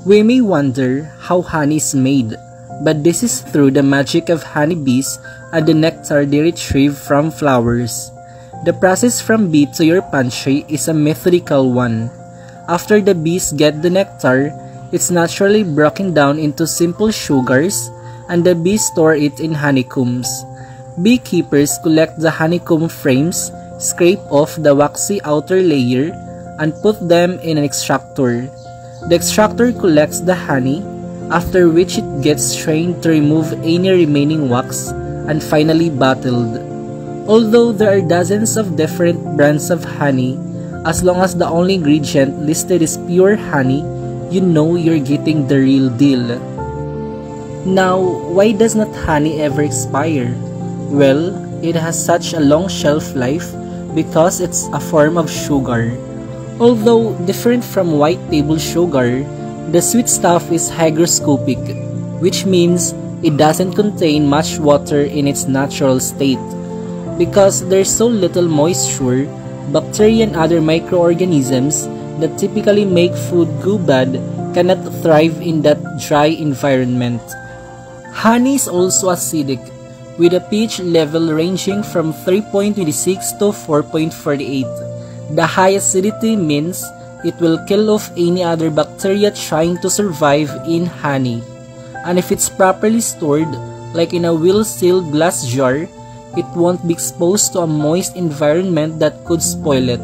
We may wonder how honey is made, but this is through the magic of honeybees and the nectar they retrieve from flowers. The process from bee to your pantry is a methodical one. After the bees get the nectar, it's naturally broken down into simple sugars, and the bees store it in honeycombs. Beekeepers collect the honeycomb frames, scrape off the waxy outer layer, and put them in an extractor. The extractor collects the honey, after which it gets strained to remove any remaining wax and finally bottled. Although there are dozens of different brands of honey, as long as the only ingredient listed is pure honey, you know you're getting the real deal. Now, why does not honey ever expire? Well, it has such a long shelf life because it's a form of sugar. Although different from white table sugar, the sweet stuff is hygroscopic, which means it doesn't contain much water in its natural state. Because there's so little moisture, bacteria and other microorganisms that typically make food go bad cannot thrive in that dry environment. Honey is also acidic, with a pH level ranging from 3.26 to 4.48. The high acidity means it will kill off any other bacteria trying to survive in honey. And if it's properly stored, like in a well-sealed glass jar, it won't be exposed to a moist environment that could spoil it.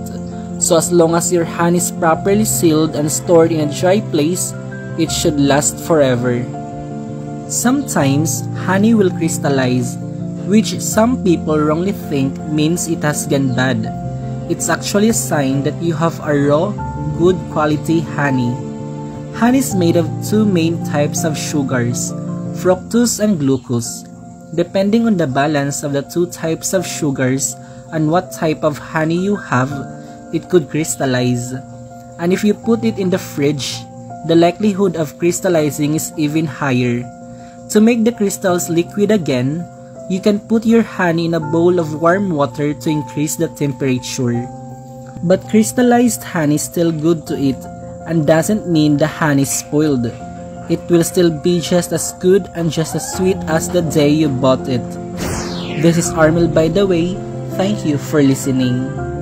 So as long as your honey is properly sealed and stored in a dry place, it should last forever. Sometimes, honey will crystallize, which some people wrongly think means it has gone bad. It's actually a sign that you have a raw, good quality honey. Honey is made of two main types of sugars, fructose and glucose. Depending on the balance of the two types of sugars and what type of honey you have, it could crystallize. And if you put it in the fridge, the likelihood of crystallizing is even higher. To make the crystals liquid again, you can put your honey in a bowl of warm water to increase the temperature. But crystallized honey is still good to eat and doesn't mean the honey is spoiled. It will still be just as good and just as sweet as the day you bought it. This is Armel by the way. Thank you for listening.